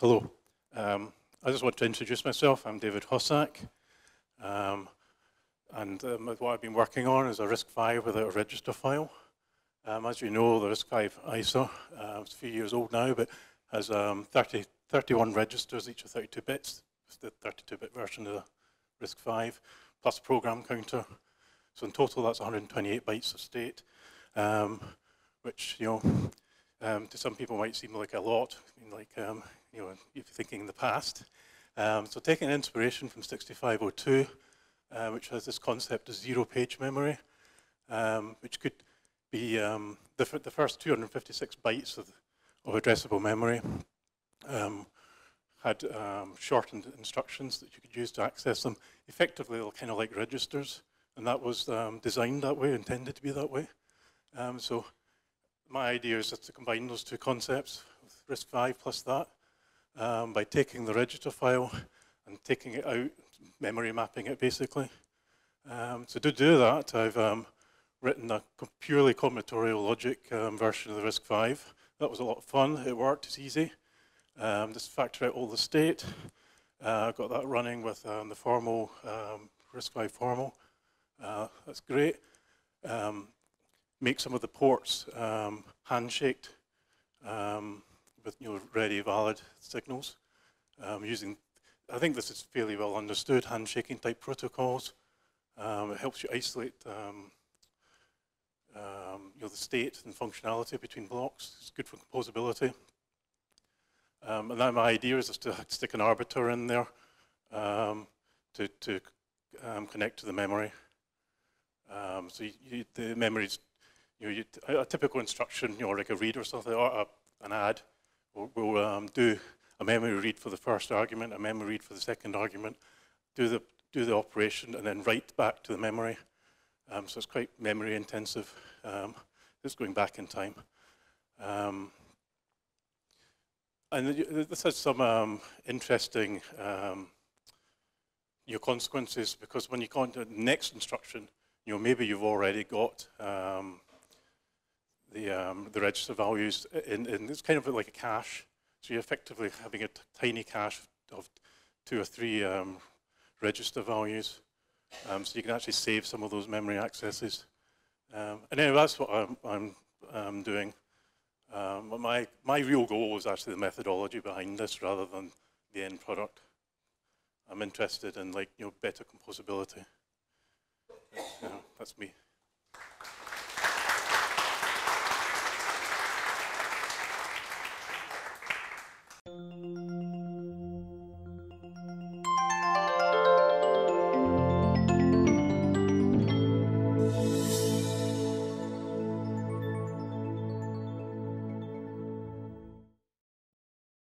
Hello. Um, I just want to introduce myself. I'm David Hossack. Um, and um, what I've been working on is a RISC-V without a register file. Um, as you know, the RISC-V ISA, uh, a few years old now, but has um, 30, 31 registers, each of 32 bits. It's the 32-bit version of the RISC-V, plus program counter. So in total, that's 128 bytes of state, um, which, you know, um, to some people might seem like a lot, I mean, like, um, you know, if you're thinking in the past. Um, so taking inspiration from 6502, uh, which has this concept of zero page memory, um, which could be um, the, the, first 256 bytes of, of addressable memory um, had shortened instructions that you could use to access them. Effectively, they're kind of like registers, and that was designed that way, intended to be that way. so my idea is just to combine those two concepts, RISC-V plus that, um, by taking the register file and taking it out, memory mapping it basically. Um, so to do that, I've um, written a purely combinatorial logic um, version of the RISC-V. That was a lot of fun, it worked, it's easy. Um, just factor out all the state. Uh, got that running with um, the formal, RISC-V formal. Uh, that's great. Um, make some of the ports um, handshaked um, with you know, ready, valid signals um, using, I think this is fairly well understood, handshaking type protocols. Um, it helps you isolate um, um, you know, the state and functionality between blocks. It's good for composability. and then my idea is just to stick an arbiter in there to, to connect to the memory. Um, so you, you, the memory is you know, you, a typical instruction, you know, like a read or something, or a, an add, will, will um, do a memory read for the first argument, a memory read for the second argument, do the, do the operation, and then write back to the memory. Um, so it's quite memory intensive. Um, it's going back in time. Um, and this has some um, interesting um, you consequences because when you go into the next instruction, you know, maybe you've already got um, the, um, the register values, in, in, it's kind of like a cache. So you're effectively having a tiny cache of two or three um, register values. Um, so you can actually save some of those memory accesses. Um, and anyway, that's what I'm, I'm um, doing. Um, my, my real goal was actually the methodology behind this rather than the end product. I'm interested in like, you know, better composability. that's me.